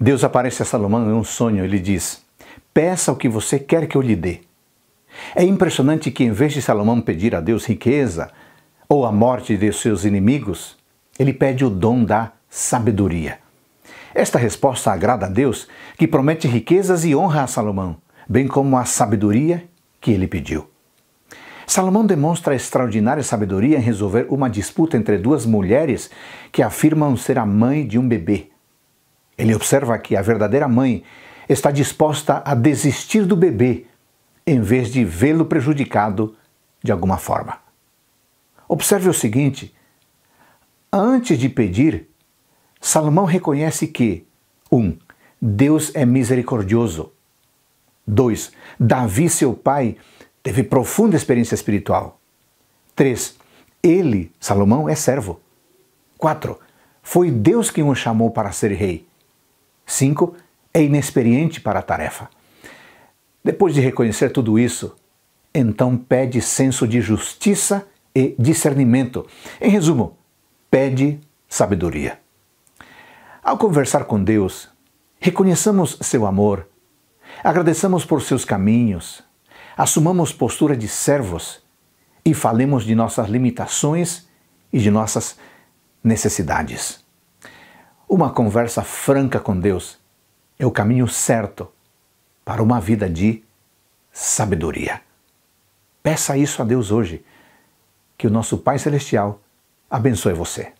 Deus aparece a Salomão em um sonho e lhe diz: Peça o que você quer que eu lhe dê. É impressionante que, em vez de Salomão pedir a Deus riqueza ou a morte de seus inimigos, ele pede o dom da sabedoria. Esta resposta agrada a Deus, que promete riquezas e honra a Salomão, bem como a sabedoria que ele pediu. Salomão demonstra extraordinária sabedoria em resolver uma disputa entre duas mulheres que afirmam ser a mãe de um bebê. Ele observa que a verdadeira mãe está disposta a desistir do bebê em vez de vê-lo prejudicado de alguma forma. Observe o seguinte: antes de pedir, Salomão reconhece que 1. Um, Deus é misericordioso. 2. Davi, seu pai, teve profunda experiência espiritual. 3. Ele, Salomão, é servo. 4. Foi Deus quem o chamou para ser rei. 5. É inexperiente para a tarefa. Depois de reconhecer tudo isso, então pede senso de justiça e discernimento. Em resumo, pede sabedoria. Ao conversar com Deus, reconheçamos seu amor, agradeçamos por seus caminhos, assumamos postura de servos e falemos de nossas limitações e de nossas necessidades. Uma conversa franca com Deus é o caminho certo para uma vida de sabedoria. Peça isso a Deus hoje, que o nosso Pai Celestial abençoe você.